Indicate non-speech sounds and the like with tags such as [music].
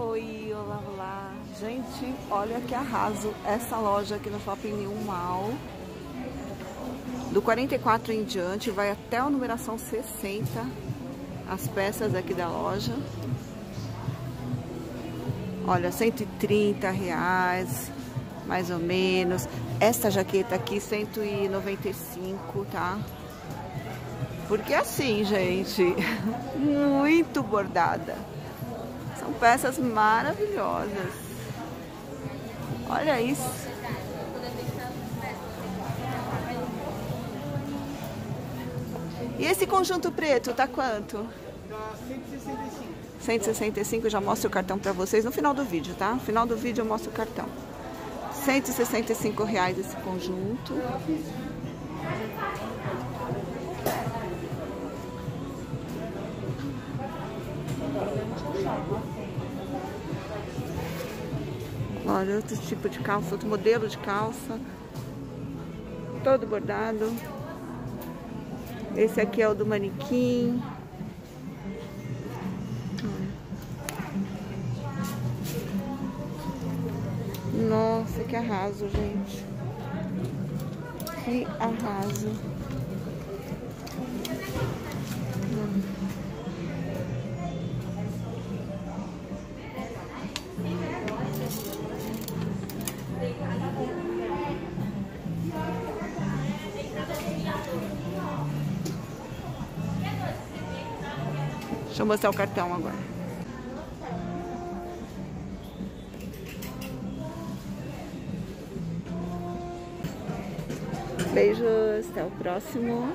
Oi, olá, olá. Gente, olha que arraso essa loja aqui no Shopping New Mall. Do 44 em diante, vai até a numeração 60. As peças aqui da loja. Olha, 130 reais, mais ou menos. Esta jaqueta aqui, 195, tá? Porque assim, gente, [laughs] muito bordada. São peças maravilhosas. Olha isso. E esse conjunto preto tá quanto? 165. 165, já mostro o cartão para vocês no final do vídeo, tá? No final do vídeo eu mostro o cartão. 165 reais esse conjunto. Olha, outro tipo de calça, outro modelo de calça. Todo bordado. Esse aqui é o do manequim. Nossa, que arraso, gente. Que arraso. Deixa eu mostrar o cartão agora. Beijos, até o próximo.